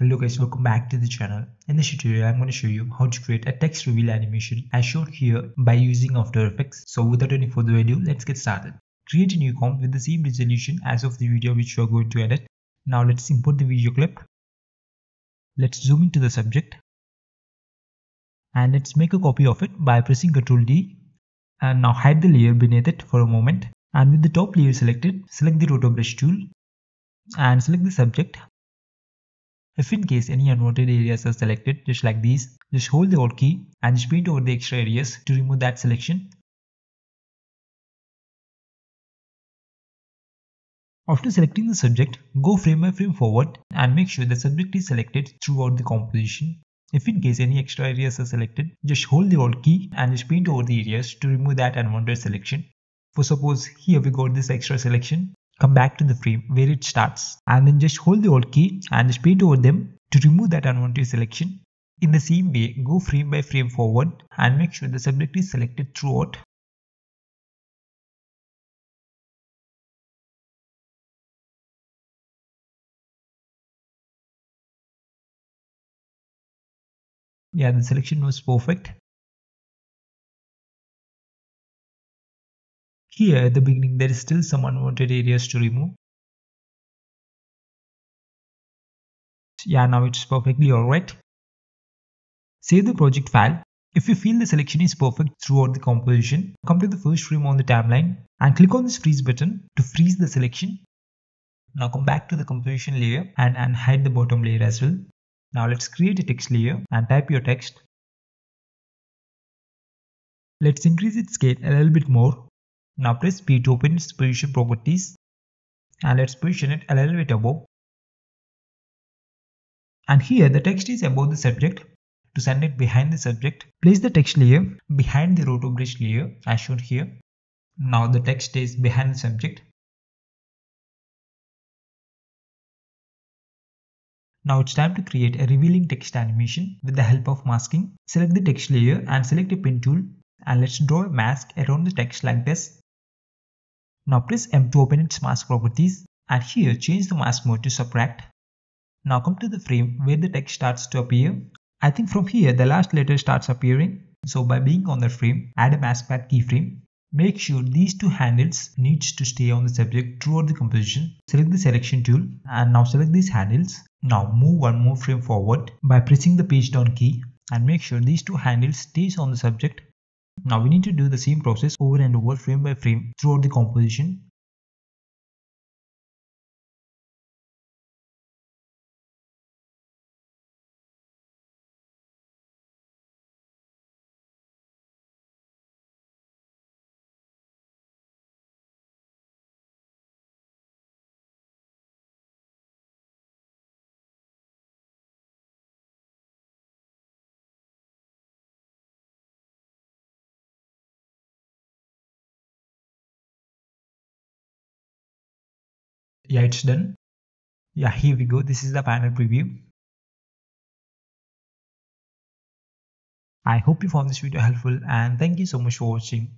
Hello guys, welcome back to the channel. In this tutorial, I'm going to show you how to create a text reveal animation as shown here by using After Effects. So without any further ado, let's get started. Create a new comp with the same resolution as of the video which you are going to edit. Now let's import the video clip. Let's zoom into the subject. And let's make a copy of it by pressing Ctrl D. And now hide the layer beneath it for a moment. And with the top layer selected, select the roto brush tool and select the subject if in case any unwanted areas are selected just like these, just hold the Alt key and just paint over the extra areas to remove that selection. After selecting the subject, go frame by frame forward and make sure the subject is selected throughout the composition. If in case any extra areas are selected, just hold the Alt key and just paint over the areas to remove that unwanted selection. For suppose here we got this extra selection, come back to the frame where it starts and then just hold the alt key and just paint over them to remove that unwanted selection. In the same way, go frame by frame forward and make sure the subject is selected throughout. Yeah, the selection was perfect. Here at the beginning there is still some unwanted areas to remove. Yeah, now it's perfectly alright. Save the project file. If you feel the selection is perfect throughout the composition, come to the first frame on the timeline and click on this freeze button to freeze the selection. Now come back to the composition layer and, and hide the bottom layer as well. Now let's create a text layer and type your text. Let's increase its scale a little bit more now press P to open its position properties and let's position it a little bit above. And here the text is above the subject. To send it behind the subject, place the text layer behind the roto brush layer as shown here. Now the text is behind the subject. Now it's time to create a revealing text animation with the help of masking. Select the text layer and select a pen tool and let's draw a mask around the text like this. Now press M to open its mask properties and here change the mask mode to subtract. Now come to the frame where the text starts to appear. I think from here the last letter starts appearing. So by being on the frame, add a mask path keyframe. Make sure these two handles needs to stay on the subject throughout the composition. Select the selection tool and now select these handles. Now move one more frame forward by pressing the page down key and make sure these two handles stays on the subject now we need to do the same process over and over frame by frame throughout the composition. Yeah it's done. Yeah here we go. This is the final preview. I hope you found this video helpful and thank you so much for watching